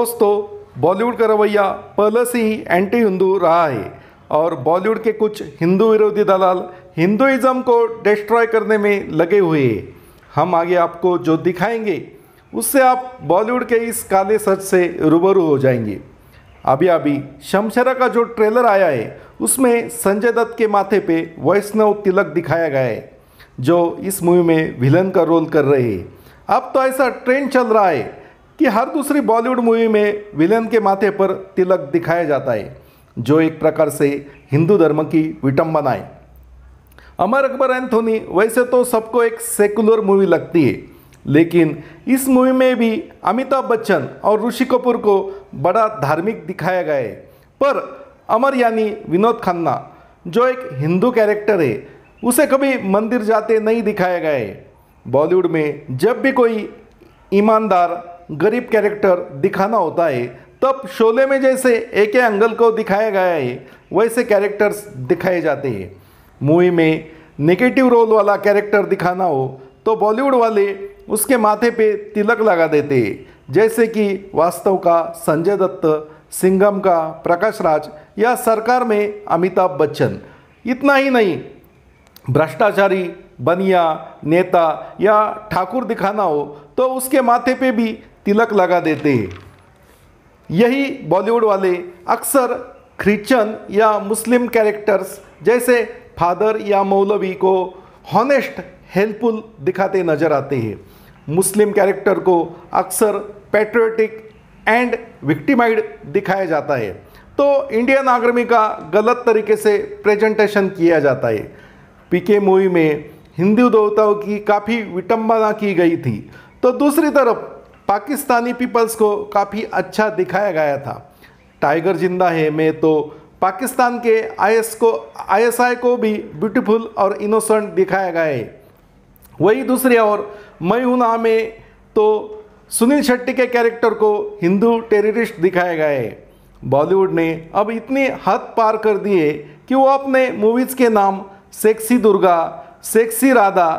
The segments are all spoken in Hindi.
दोस्तों, बॉलीवुड का रवैया पहले से ही एंटी हिंदू रहा है और बॉलीवुड के कुछ हिंदू विरोधी दलाल हिंदुइज्म को डिस्ट्रॉय करने में लगे हुए हैं। हम आगे आपको जो दिखाएँगे, उससे आप बॉलीवुड के इस काले सच से रूबरू हो जाएँगे। अभी अभी शमशरा का जो ट्रेलर आया है, उसमें संजय दत्त के माथे पे वैष्णव तिलक दिखाया गया है, जो इस मूवी में विलन का रोल कर रहे हैं। अब तो ऐसा ट्रेंड चल रहा है कि हर दूसरी बॉलीवुड मूवी में विलेन के माथे पर तिलक दिखाया जाता है, जो एक प्रकार से हिंदू धर्म की विटंबना है। अमर अकबर एंथोनी, वैसे तो सबको एक सेकुलर मूवी लगती है, लेकिन इस मूवी में भी अमिताभ बच्चन और ऋषि कपूर को बड़ा धार्मिक दिखाया गया है। पर अमर यानी विनोद खन्ना, जो एक हिंदू कैरेक्टर है, उसे कभी मंदिर जाते नहीं दिखाया गया है। बॉलीवुड में जब भी कोई ईमानदार गरीब कैरेक्टर दिखाना होता है, तब शोले में जैसे ए के अंगल को दिखाया गया है, वैसे कैरेक्टर्स दिखाए जाते हैं। मूवी में नेगेटिव रोल वाला कैरेक्टर दिखाना हो तो बॉलीवुड वाले उसके माथे पे तिलक लगा देते हैं, जैसे कि वास्तव का संजय दत्त सिंगम का प्रकाश राज या सरकार में अमिताभ बच्चन। इतना ही नहीं, भ्रष्टाचारी बनिया नेता या ठाकुर दिखाना हो तो उसके माथे पे भी तिलक लगा देते हैं। यही बॉलीवुड वाले अक्सर क्रिश्चन या मुस्लिम कैरेक्टर्स जैसे फादर या मौलवी को हॉनेस्ट हेल्पफुल दिखाते नज़र आते हैं। मुस्लिम कैरेक्टर को अक्सर पैट्रियोटिक एंड विक्टिमाइड दिखाया जाता है। तो इंडियन आर्मी का गलत तरीके से प्रेजेंटेशन किया जाता है। पीके मूवी में हिंदू देवताओं की काफ़ी विटंबना की गई थी। तो दूसरी तरफ़ पाकिस्तानी पीपल्स को काफ़ी अच्छा दिखाया गया था। टाइगर ज़िंदा है, मैं तो पाकिस्तान के आईएस को, आईएसआई को भी ब्यूटीफुल और इनोसेंट दिखाया गया है। वही दूसरी ओर मैं हूँ ना में तो सुनील शेट्टी के कैरेक्टर को हिंदू टेररिस्ट दिखाया गया है। बॉलीवुड ने अब इतनी हद पार कर दी है कि वो अपने मूवीज़ के नाम सेक्सी दुर्गा, सेक्सी राधा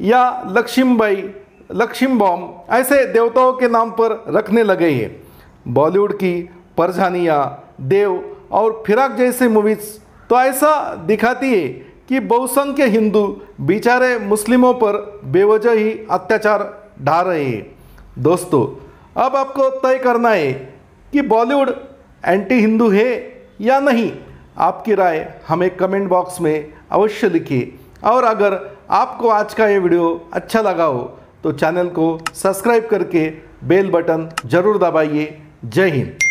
या लक्ष्मीबाई लक्ष्मी बॉम ऐसे देवताओं के नाम पर रखने लगे हैं बॉलीवुड की परझानिया देव और फिराक जैसे मूवीज़ तो ऐसा दिखाती है कि बहुसंख्य हिंदू बेचारे मुस्लिमों पर बेवजह ही अत्याचार ढा रहे हैं। दोस्तों, अब आपको तय करना है कि बॉलीवुड एंटी हिंदू है या नहीं। आपकी राय हमें कमेंट बॉक्स में अवश्य लिखिए। और अगर आपको आज का ये वीडियो अच्छा लगा हो तो चैनल को सब्सक्राइब करके बेल बटन ज़रूर दबाइए। जय हिंद।